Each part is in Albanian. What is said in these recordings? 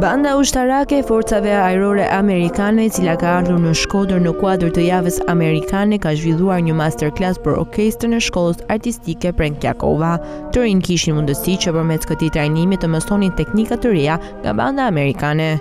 Banda ushtarake e forcave ajrore amerikane, e cila ka ardhur në Shkodër në kuadër të javës amerikane, ka zhvilluar një masterclass për orkestrën e shkollës artistike Prenk Jakova. Të rinjtë kishin mundësi që përmes këtij trajnimi të mësonin teknika të reja nga banda amerikane.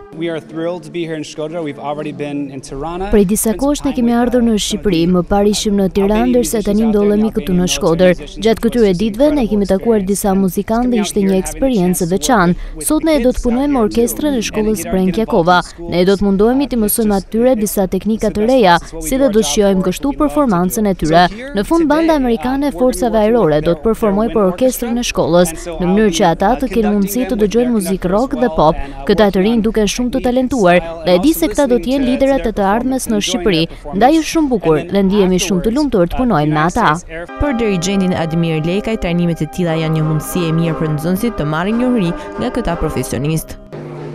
Prej disa kohësh ne kemi ardhur në Shqipëri, më parë ishim në Tiranë ndërsa tani ndodhemi këtu në Shkodër. Gjatë këtyre ditëve ne kemi takuar disa muzikantë dhe ishte një eksperiencë e veçantë. Sot ne do të punojmë me orkestrën e shkollës Prenk Jakova. Ne do të mundohemi t'i mësojmë atyre disa teknika të reja, si dhe do të shijojmë kështu performancën e tyre. Në fund banda amerikane e Forcave Ajrore do të performojë për orkestrën e shkollës, në mënyrë që ata të kenë mundësi të dëgjojnë muzikë rock dhe pop. Këta të rinj duken shumë të talentuar dhe e di se këta do të jenë liderët e të ardhmes në Shqipëri, ndaj është shumë bukur dhe ndihemi shumë të lumtur të punojmë me ata. Për dirigjentin Admir Lekaj trajnimet e tilla janë një mundësi e mirë për nxënësit të marrin njohuri nga këta profesionistë.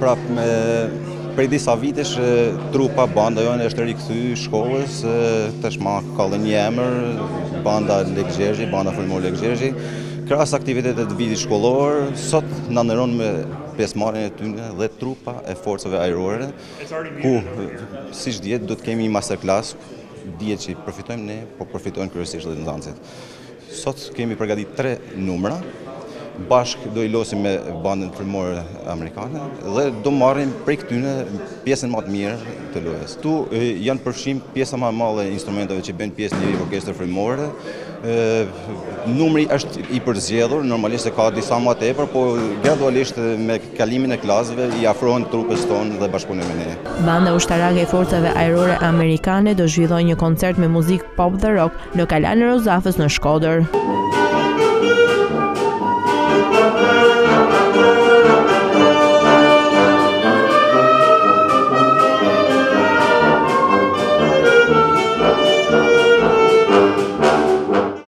Prap prej disa vitesh trupa banda jonë është rikthy shkollës, tashma ka dhe një emër banda Lekë Gjergji, banda frymore Lekë Gjergji. Krahas aktiviteteve të vitit shkollor, sot na nderon me pjesëmarrjen e tyne dhe trupa e forcave ajrore, ku siç dihet do të kemi një masterclass, dihet që profitojmë ne, po profitojnë kryesisht dhe nxansit. Sot kemi përgatit tre numra, bashkë do i losim me bandën frymore amerikane dhe do marrim prej këtyne pjesën ma të mirë të lojës. Këtu janë përfshi pjesa ma e madhe e instrumentave që bëjnë pjesë në një orkestër frymore, Numri është i përzgjedhur, normalisht se ka disa ma tepër, po gradualisht me kalimin e klasave i afrohen trupës tonë dhe bashkëpunojnë me ne. Banda ushtarake e Forcave Ajrore Amerikane do zhvillojë një koncert me muzikë pop dhe rock në Kalanë e Rozafës në Shkodër.